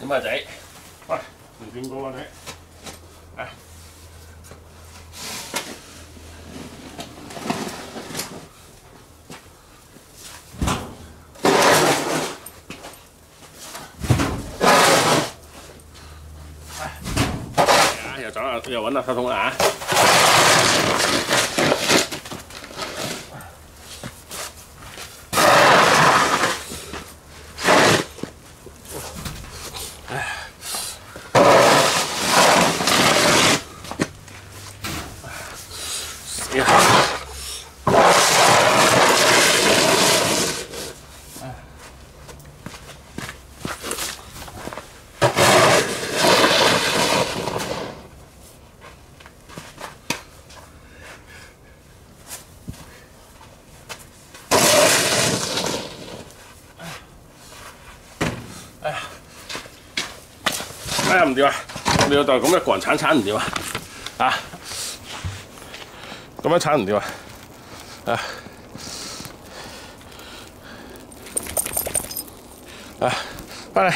點啊仔？喂，唔點講啊你？啊！又走啦，又揾垃圾桶啦嚇！哎呀唔掂啊！你老豆咁樣個人鏟鏟唔掂啊！啊！咁樣踩唔掂啊！啊！啊！翻嚟，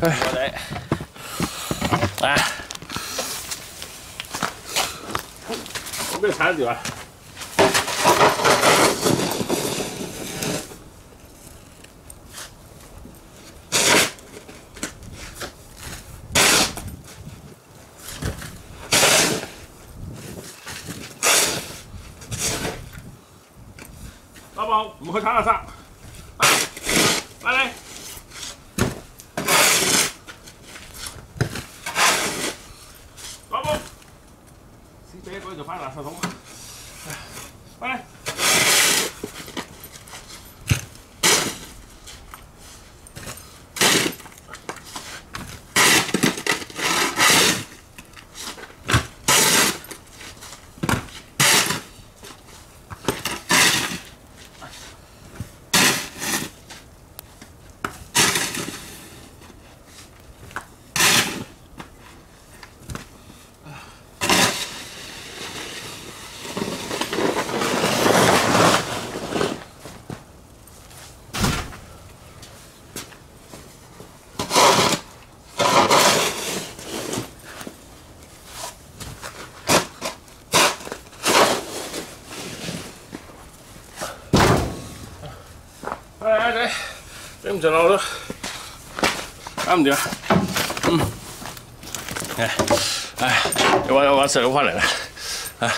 唉，我哋啊！咁樣鏟唔掂啊！老寶唔去鏟垃圾，翻嚟。老寶，師姐嗰度翻垃圾桶，翻嚟。哎哎仔，頂唔順我都啱唔掂啊！嗯，唉唉，又揾又揾細佬翻嚟啦，唉。